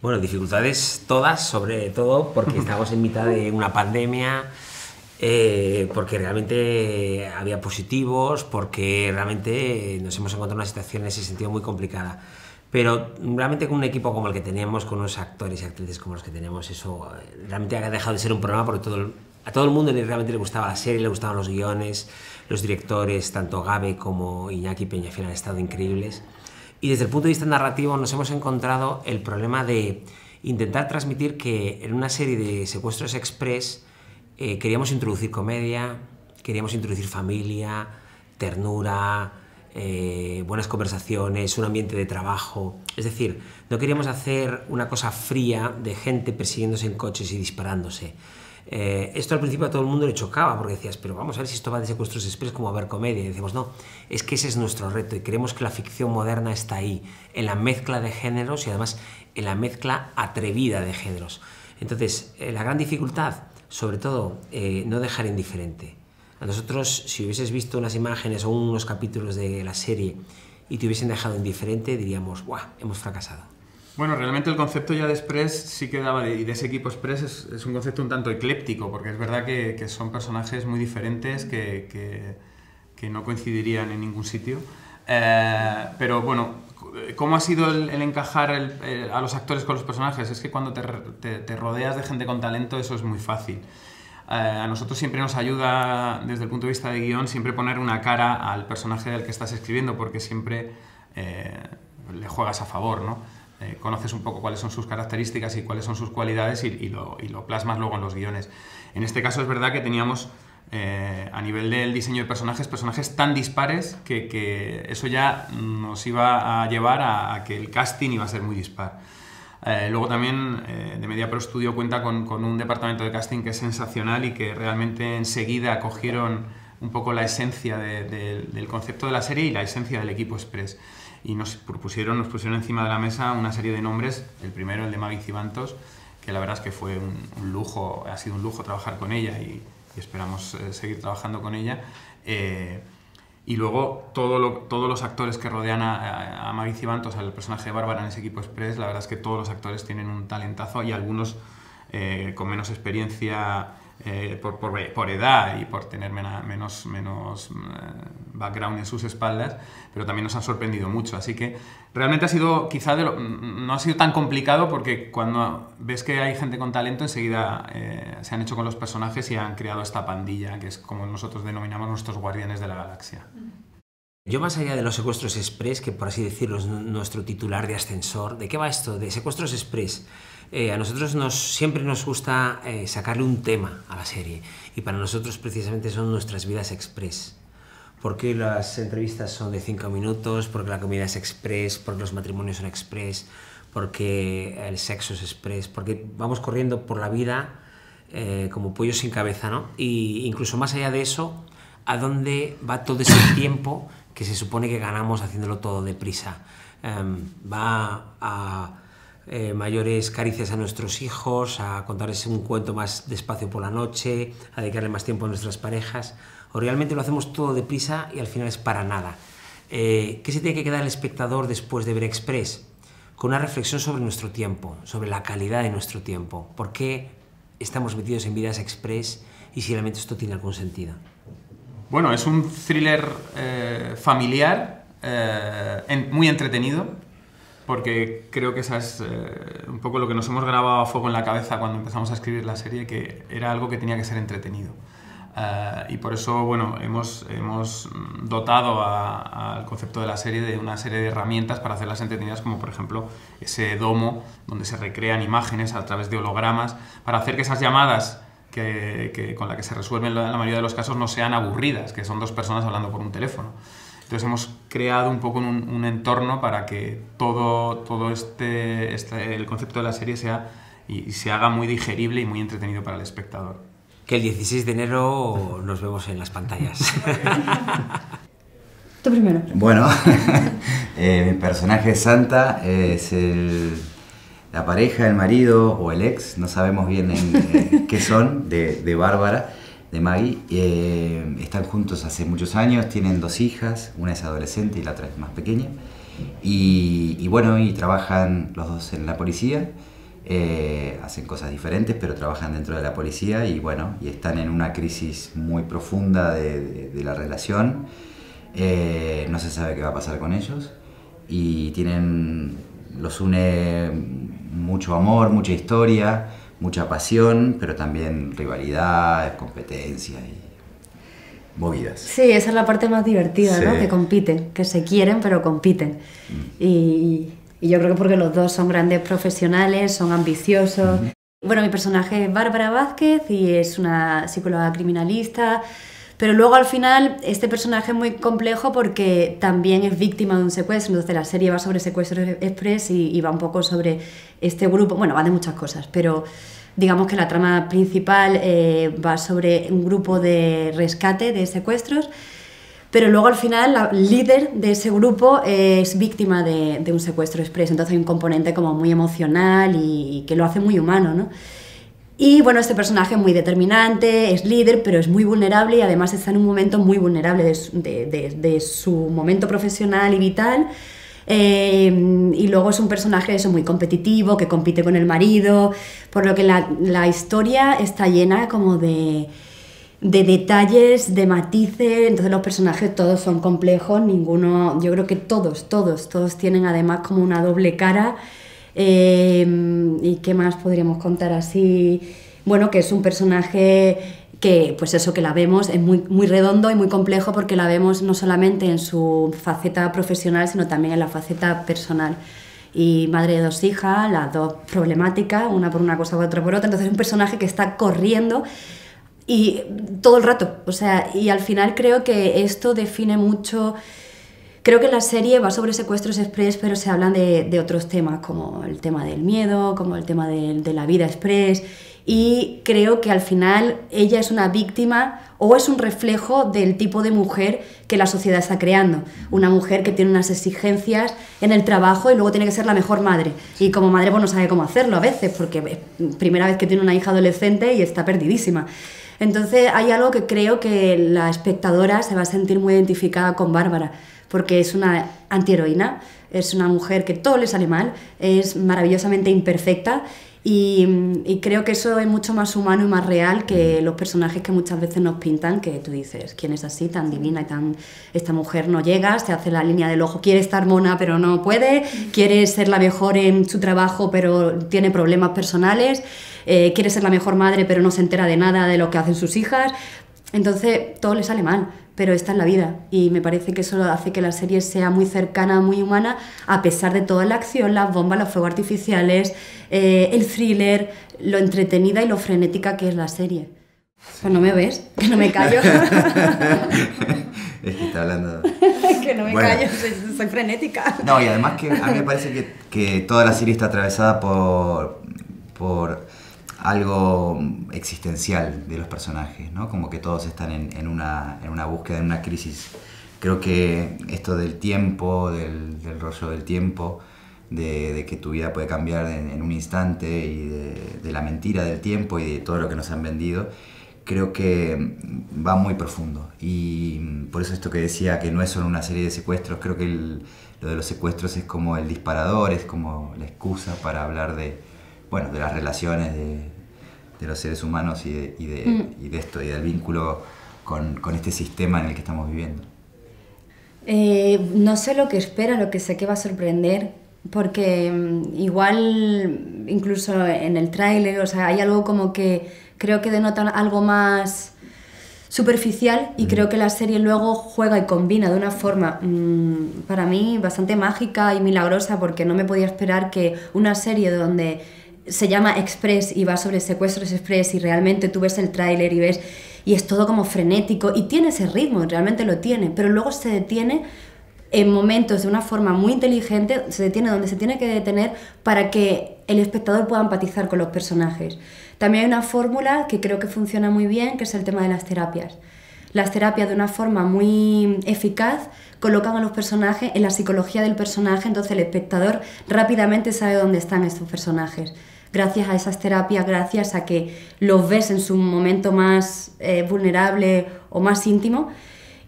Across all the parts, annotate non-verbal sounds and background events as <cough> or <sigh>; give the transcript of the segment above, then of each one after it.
Bueno, dificultades todas, sobre todo porque <laughs> estamos en mitad de una pandemia, eh, porque realmente había positivos, porque realmente nos hemos encontrado en una situación en ese sentido muy complicada. Pero realmente con un equipo como el que teníamos, con unos actores y actrices como los que tenemos, eso eh, realmente ha dejado de ser un problema porque todo a todo el mundo realmente le gustaba la serie, le gustaban los guiones, los directores, tanto Gabe como Iñaki Peñafiel han estado increíbles. Y desde el punto de vista narrativo nos hemos encontrado el problema de intentar transmitir que en una serie de secuestros express eh, queríamos introducir comedia, queríamos introducir familia, ternura, eh, buenas conversaciones, un ambiente de trabajo. Es decir, no queríamos hacer una cosa fría de gente persiguiéndose en coches y disparándose. Eh, esto al principio a todo el mundo le chocaba porque decías, pero vamos a ver si esto va de secuestros express como a ver comedia. Y decimos, no, es que ese es nuestro reto y creemos que la ficción moderna está ahí, en la mezcla de géneros y además en la mezcla atrevida de géneros. Entonces, eh, la gran dificultad, sobre todo, eh, no dejar indiferente. A nosotros, si hubieses visto unas imágenes o unos capítulos de la serie y te hubiesen dejado indiferente, diríamos, ¡guau! Hemos fracasado. Bueno, realmente el concepto ya de Express sí que daba, y de ese equipo Express es, un concepto un tanto ecléptico, porque es verdad que, son personajes muy diferentes que, que, no coincidirían en ningún sitio. Eh, pero bueno, ¿cómo ha sido el, encajar a los actores con los personajes? Es que cuando te, te, rodeas de gente con talento eso es muy fácil. Eh, a nosotros siempre nos ayuda, desde el punto de vista de guion, siempre poner una cara al personaje del que estás escribiendo, porque siempre eh, le juegas a favor, ¿no? Eh, conoces un poco cuáles son sus características y cuáles son sus cualidades y, lo, plasmas luego en los guiones. En este caso es verdad que teníamos eh, a nivel del diseño de personajes, personajes tan dispares que, eso ya nos iba a llevar a, que el casting iba a ser muy dispar. Eh, luego también de Media Pro Studio cuenta con, un departamento de casting que es sensacional y que realmente enseguida cogieron un poco la esencia del concepto de la serie y la esencia del equipo Express y nos propusieron, nos pusieron encima de la mesa una serie de nombres, el primero el de Maggie Cibantos, que la verdad es que fue un, lujo, ha sido un lujo trabajar con ella y, esperamos eh, seguir trabajando con ella. Eh, y luego todo todos los actores que rodean a, a, Maggie Cibantos, al personaje de Bárbara en ese equipo Express, la verdad es que todos los actores tienen un talentazo y algunos eh, con menos experiencia eh, por, por, por, edad y por tener menos, menos eh, background en sus espaldas, pero también nos han sorprendido mucho. Así que realmente ha sido, quizá no ha sido tan complicado porque cuando ves que hay gente con talento, enseguida eh, se han hecho con los personajes y han creado esta pandilla, que es como nosotros denominamos nuestros guardianes de la galaxia. Yo más allá de los secuestros express, que por así decirlo es nuestro titular de ascensor, ¿de qué va esto? De secuestros express. Eh, a nosotros nos, siempre nos gusta eh, sacarle un tema a la serie y para nosotros precisamente son nuestras vidas express. Porque las entrevistas son de cinco minutos, porque la comida es express, porque los matrimonios son express, porque el sexo es express, porque vamos corriendo por la vida eh, como pollos sin cabeza, ¿no? Y incluso más allá de eso, ¿a dónde va todo ese <coughs> tiempo que se supone que ganamos haciéndolo todo deprisa? Em, va a eh, mayores caricias a nuestros hijos, a contarles un cuento más despacio por la noche, a dedicarle más tiempo a nuestras parejas, o realmente lo hacemos todo deprisa y al final es para nada. Eh, ¿Qué se tiene que quedar el espectador después de ver Express? Con una reflexión sobre nuestro tiempo, sobre la calidad de nuestro tiempo. ¿Por qué estamos metidos en vidas Express y si realmente esto tiene algún sentido? Bueno, es un thriller eh, familiar, muy entretenido, porque creo que esa es eh, un poco lo que nos hemos grabado a fuego en la cabeza cuando empezamos a escribir la serie, que era algo que tenía que ser entretenido. Eh, y por eso, bueno, hemos, hemos dotado al concepto de la serie de una serie de herramientas para hacerlas entretenidas, como por ejemplo ese domo donde se recrean imágenes a través de hologramas, para hacer que esas llamadas que, con las que se resuelven la mayoría de los casos no sean aburridas, que son dos personas hablando por un teléfono. Entonces hemos creado un poco un, entorno para que todo, todo este, este, el concepto de la serie sea y, se haga muy digerible y muy entretenido para el espectador. Que el 16 de enero nos vemos en las pantallas. <laughs> Tú primero. Bueno, <laughs> eh, mi personaje es Santa, es la pareja, el marido o el ex, no sabemos bien eh, qué son, de, de Bárbara de Maggie. Eh, están juntos hace muchos años, tienen dos hijas, una es adolescente y la otra es más pequeña. Y, bueno, y trabajan los dos en la policía, eh, hacen cosas diferentes, pero trabajan dentro de la policía y bueno, y están en una crisis muy profunda de, la relación. Eh, no se sabe qué va a pasar con ellos y tienen, los une mucho amor, mucha historia, mucha pasión, pero también rivalidad, competencia y movidas. Sí, esa es la parte más divertida, ¿no? Que compiten, que se quieren, pero compiten. Mm. Y, yo creo que porque los dos son grandes profesionales, son ambiciosos. Bueno, mi personaje es Bárbara Vázquez y es una psicóloga criminalista. Pero luego al final este personaje es muy complejo porque también es víctima de un secuestro, entonces la serie va sobre secuestro express y, y va un poco sobre este grupo, bueno, va de muchas cosas, pero digamos que la trama principal eh, va sobre un grupo de rescate de secuestros, pero luego al final la líder de ese grupo es víctima de, un secuestro express, entonces hay un componente como muy emocional y, que lo hace muy humano, ¿no? Y bueno, este personaje es muy determinante, es líder, pero es muy vulnerable y además está en un momento muy vulnerable de, su momento profesional y vital Em, y luego es un personaje eso, muy competitivo, que compite con el marido, por lo que la, la historia está llena como de, de detalles, de matices, entonces los personajes todos son complejos, ninguno, yo creo que todos, todos, todos tienen además como una doble cara. Em, ¿Y qué más podríamos contar así? Bueno, que es un personaje que pues eso que la vemos es muy, muy redondo y muy complejo porque la vemos no solamente en su faceta profesional, sino también en la faceta personal. Y madre de dos hijas, las dos problemáticas, una por una cosa otra por otra. Entonces es un personaje que está corriendo y todo el rato. O sea, y al final creo que esto define mucho... Creo que la serie va sobre secuestros express, pero se hablan de, de otros temas, como el tema del miedo, como el tema de, de la vida express y creo que al final ella es una víctima o es un reflejo del tipo de mujer que la sociedad está creando. Una mujer que tiene unas exigencias en el trabajo y luego tiene que ser la mejor madre. Y como madre pues no sabe cómo hacerlo a veces, porque es primera vez que tiene una hija adolescente y está perdidísima. Entonces hay algo que creo que la espectadora se va a sentir muy identificada con Bárbara, porque es una antiheroína, es una mujer que todo le sale mal, es maravillosamente imperfecta y, creo que eso es mucho más humano y más real que los personajes que muchas veces nos pintan, que tú dices, ¿quién es así, tan divina y tan... Esta mujer no llega, se hace la línea del ojo, quiere estar mona pero no puede, quiere ser la mejor en su trabajo pero tiene problemas personales, eh, quiere ser la mejor madre pero no se entera de nada de lo que hacen sus hijas. Entonces todo le sale mal pero esta es la vida y me parece que eso hace que la serie sea muy cercana, muy humana, a pesar de toda la acción, las bombas, los fuegos artificiales, eh, el thriller, lo entretenida y lo frenética que es la serie. Pues no me ves, que no me callo. <laughs> es que está hablando. <laughs> que no me callo, soy, frenética. No, y además que a mí me parece que, que toda la serie está atravesada por, por algo existencial de los personajes, ¿no? Como que todos están en, una, en una, búsqueda, en una crisis. Creo que esto del tiempo, del, rollo del tiempo, de, que tu vida puede cambiar en, un instante y de, la mentira del tiempo y de todo lo que nos han vendido, creo que va muy profundo. Y por eso esto que decía que no es solo una serie de secuestros, creo que lo de los secuestros es como el disparador, es como la excusa para hablar de, bueno, de las relaciones de, los seres humanos y de, mm. y, de, esto, y del vínculo con, este sistema en el que estamos viviendo. Eh, no sé lo que espera, lo que sé que va a sorprender, porque mm, igual incluso en el tráiler, o sea, hay algo como que creo que denota algo más superficial y creo que la serie luego juega y combina de una forma para mí bastante mágica y milagrosa porque no me podía esperar que una serie donde se llama Express y va sobre secuestros express y realmente tú ves el tráiler y ves y es todo como frenético y tiene ese ritmo, realmente lo tiene, pero luego se detiene en momentos de una forma muy inteligente, se detiene donde se tiene que detener para que el espectador pueda empatizar con los personajes. También hay una fórmula que creo que funciona muy bien, que es el tema de las terapias. Las terapias de una forma muy eficaz colocan a los personajes en la psicología del personaje, entonces el espectador rápidamente sabe dónde están estos personajes gracias a esas terapias, gracias a que los ves en su momento más eh, vulnerable o más íntimo.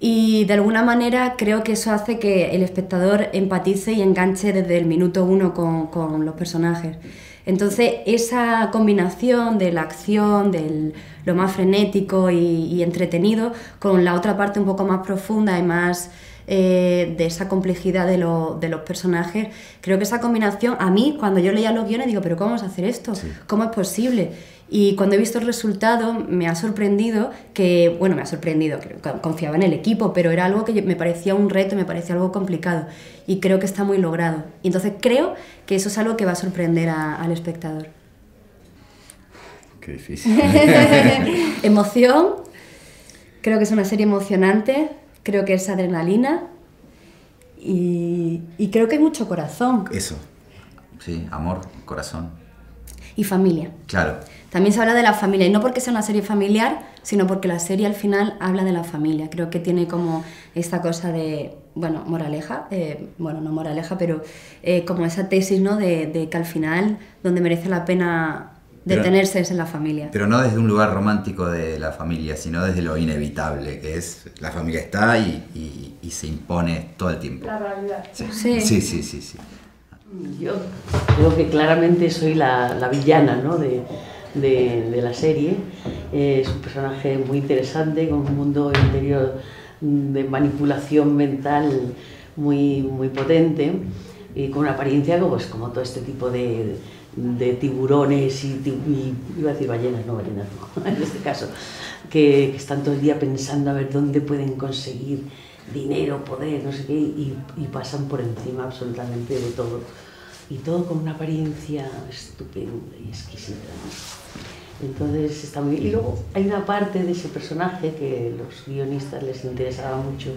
Y de alguna manera creo que eso hace que el espectador empatice y enganche desde el minuto uno con, con los personajes. Entonces, esa combinación de la acción, de lo más frenético y, entretenido, con la otra parte un poco más profunda y más eh, de esa complejidad de, de, los personajes, creo que esa combinación, a mí, cuando yo leía los guiones, digo, pero ¿cómo vamos a hacer esto? ¿Cómo es posible? Y cuando he visto el resultado me ha sorprendido que, bueno, me ha sorprendido, confiaba en el equipo, pero era algo que me parecía un reto, me parecía algo complicado y creo que está muy logrado. Y entonces creo que eso es algo que va a sorprender al espectador. Qué difícil. <laughs> Emoción, creo que es una serie emocionante, creo que es adrenalina y, y creo que hay mucho corazón. Eso, sí, amor, corazón. Y familia. Claro. También se habla de la familia, y no porque sea una serie familiar, sino porque la serie al final habla de la familia. Creo que tiene como esta cosa de, bueno, moraleja, eh, bueno, no moraleja, pero eh, como esa tesis, ¿no? De, que al final, donde merece la pena detenerse es en la familia. Pero no desde un lugar romántico de la familia, sino desde lo inevitable, que es la familia está y, y, se impone todo el tiempo. La realidad. Sí, sí, sí. sí, sí, Yo creo que claramente soy la, la villana, ¿no? De, de, la serie. es un personaje muy interesante, con un mundo interior de manipulación mental muy, muy potente y con una apariencia pues, como todo este tipo de, de tiburones y, iba a decir ballenas, no ballenas, <laughs> en este caso, que, están todo el día pensando a ver dónde pueden conseguir dinero, poder, no sé qué, y, y pasan por encima absolutamente de todo. Y todo con una apariencia estupenda y exquisita. Entonces está muy Y luego hay una parte de ese personaje que los guionistas les interesaba mucho,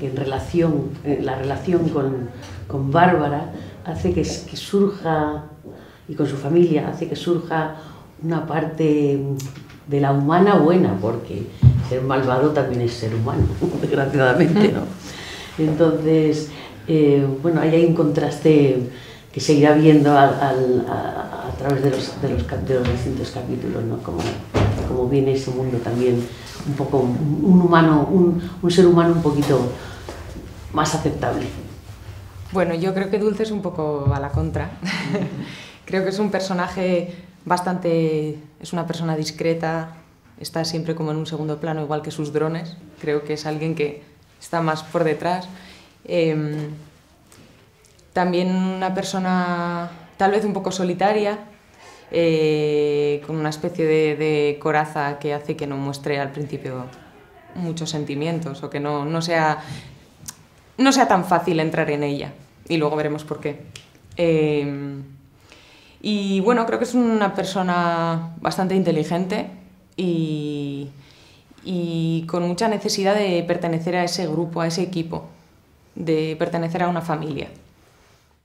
que en relación, eh, la relación con, con Bárbara hace que, que surja, y con su familia, hace que surja una parte de la humana buena, porque ser malvado también es ser humano, <laughs> desgraciadamente, ¿no? Entonces, eh, bueno, ahí hay un contraste que se irá viendo a, través de los, de, los, de los, distintos capítulos, ¿no? como, como viene ese mundo también, un poco un, humano, un, un, ser humano un poquito más aceptable. Bueno, yo creo que Dulce es un poco a la contra. <laughs> creo que es un personaje bastante, es una persona discreta, está siempre como en un segundo plano, igual que sus drones. Creo que es alguien que está más por detrás. Eh, también una persona tal vez un poco solitaria, eh, con una especie de, coraza que hace que no muestre al principio muchos sentimientos o que no, no, sea, no sea tan fácil entrar en ella. Y luego veremos por qué. Eh, y bueno, creo que es una persona bastante inteligente y, y con mucha necesidad de pertenecer a ese grupo, a ese equipo, de pertenecer a una familia.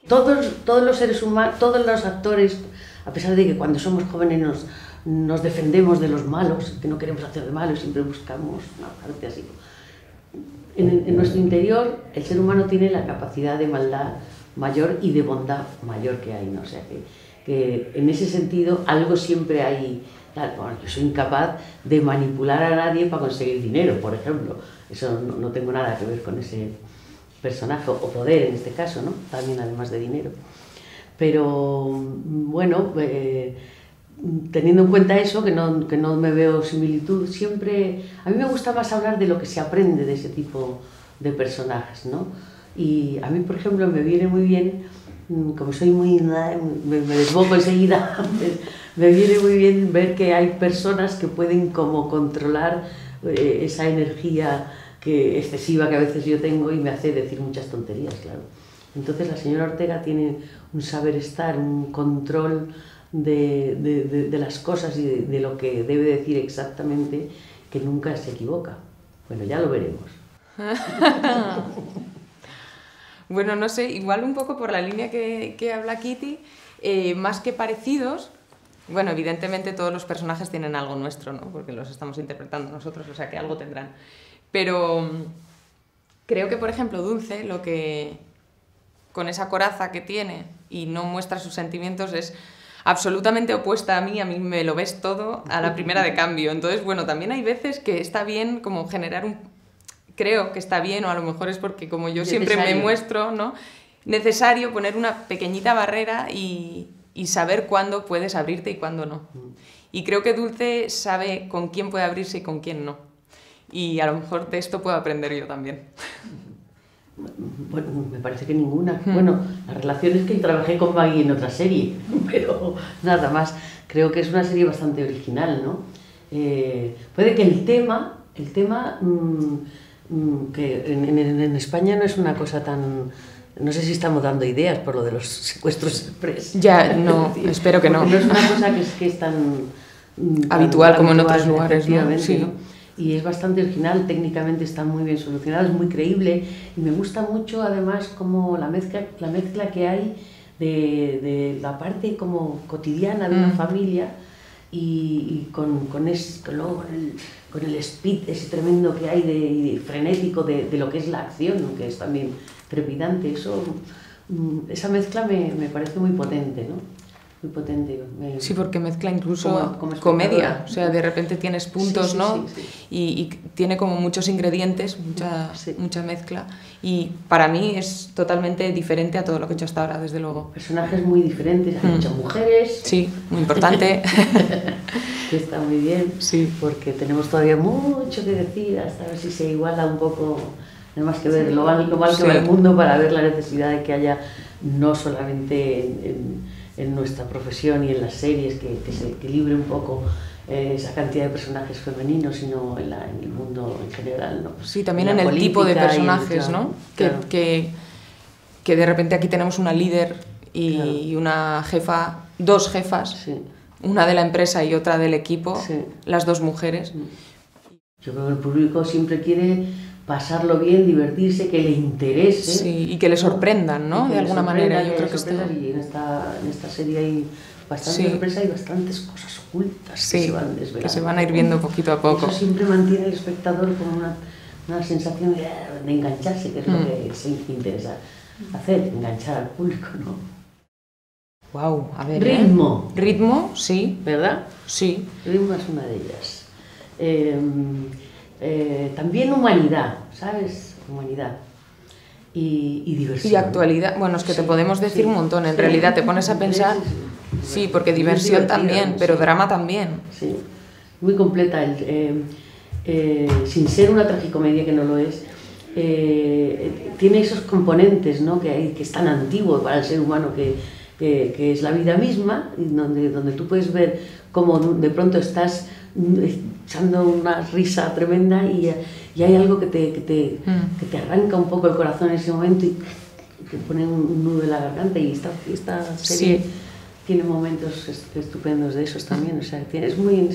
Todos, todos los seres humanos, todos los actores, a pesar de que cuando somos jóvenes nos, nos defendemos de los malos, que no queremos hacer de malos, siempre buscamos una parte así. En, en, nuestro interior, el ser humano tiene la capacidad de maldad mayor y de bondad mayor que hay, ¿no? O sea, que, que en ese sentido algo siempre hay. Bueno, yo soy incapaz de manipular a nadie para conseguir dinero, por ejemplo. Eso no, no tengo nada que ver con ese, personaje, o poder en este caso, ¿no? También además de dinero. Pero bueno, eh, teniendo en cuenta eso, que no, que no me veo similitud, siempre, a mí me gusta más hablar de lo que se aprende de ese tipo de personajes, ¿no? Y a mí, por ejemplo, me viene muy bien, como soy muy, me, me desboco enseguida, <laughs> me, viene muy bien ver que hay personas que pueden como controlar eh, esa energía que excesiva que a veces yo tengo y me hace decir muchas tonterías, claro. Entonces la señora Ortega tiene un saber estar, un control de, de, de, las cosas y de, lo que debe decir exactamente que nunca se equivoca. Bueno, ya lo veremos. <laughs> bueno, no sé, igual un poco por la línea que, habla Kitty, eh, más que parecidos, bueno, evidentemente todos los personajes tienen algo nuestro, ¿no? Porque los estamos interpretando nosotros, o sea que algo tendrán. Pero mm, creo que, por ejemplo, Dulce, lo que con esa coraza que tiene y no muestra sus sentimientos es absolutamente opuesta a mí, a mí me lo ves todo a la primera de cambio. Entonces, bueno, también hay veces que está bien como generar un creo que está bien, o a lo mejor es porque como yo siempre me muestro, ¿no? Necesario poner una pequeñita barrera y, y saber cuándo puedes abrirte y cuándo no. Mm. Y creo que Dulce sabe con quién puede abrirse y con quién no. Y a lo mejor de esto puedo aprender yo también. Bueno, me parece que ninguna. Bueno, la relación es que trabajé con Maggie en otra serie, <laughs> pero nada más. Creo que es una serie bastante original, ¿no? Eh, puede que el tema, el tema mm, mm, que en, en, España no es una cosa tan... No sé si estamos dando ideas por lo de los secuestros express. Ya, no, espero que no. No es una cosa que es, que es tan... Habitual como en otros lugares, ¿no? Sí. ¿no? y es bastante original, técnicamente está muy bien solucionado, es muy creíble y me gusta mucho además como la mezcla, la mezcla que hay de, de la parte como cotidiana de una mm. familia y, con, con, es, con, el, con, el, speed ese tremendo que hay de, frenético de, de, lo que es la acción, que es también trepidante, eso, mm, esa mezcla me, me parece muy potente. ¿no? Muy potente. Sí, porque mezcla incluso comedia, o sea, de repente tienes puntos, ¿no? Y, y, tiene como muchos ingredientes, mucha, mucha mezcla, y para mí es totalmente diferente a todo lo que he hecho hasta ahora, desde luego. Personajes muy diferentes, hay mm. muchas mujeres. Sí, muy importante. <laughs> que está muy bien, sí. porque tenemos todavía mucho que decir, hasta ver si se iguala un poco, tenemos que ver lo mal, lo mal que va el mundo para ver la necesidad de que haya no solamente en en nuestra profesión y en las series, que, que se equilibre un poco eh, esa cantidad de personajes femeninos, sino en, la, en, el mundo en general. ¿no? Sí, también en, el tipo de personajes, ¿no? Que, que, que, de repente aquí tenemos una líder y una jefa, dos jefas, una de la empresa y otra del equipo, las dos mujeres. Yo creo que el público siempre quiere pasarlo bien, divertirse, que le interese. Sí, y que le sorprendan, ¿no? De alguna manera, yo creo que está... Y en esta, en esta serie hay bastante sorpresa y bastantes cosas ocultas que se van desvelando. que se van a ir viendo poquito a poco. Eso siempre mantiene al espectador con una, una sensación de, de, engancharse, que es lo mm. que se interesa hacer, enganchar al público, ¿no? Wow, a ver. ¿eh? Ritmo. Ritmo, sí. ¿Verdad? Sí. Ritmo es una de ellas. Eh, eh, también humanidad, ¿sabes? Humanidad. Y, y, diversión. Y actualidad. Bueno, es que te podemos decir un montón. En realidad te pones a pensar. Sí, porque diversión también, pero drama también. Sí, muy completa. El, eh, eh, sin ser una tragicomedia que no lo es, tiene esos componentes ¿no? que, hay, que es tan antiguo para el ser humano que, que, que es la vida misma, donde, donde tú puedes ver cómo de pronto estás echando una risa tremenda y, y hay algo que te, que, te, mm. que te, arranca un poco el corazón en ese momento y te pone un nudo en la garganta y esta, esta serie tiene momentos estupendos de esos también, o sea, es muy,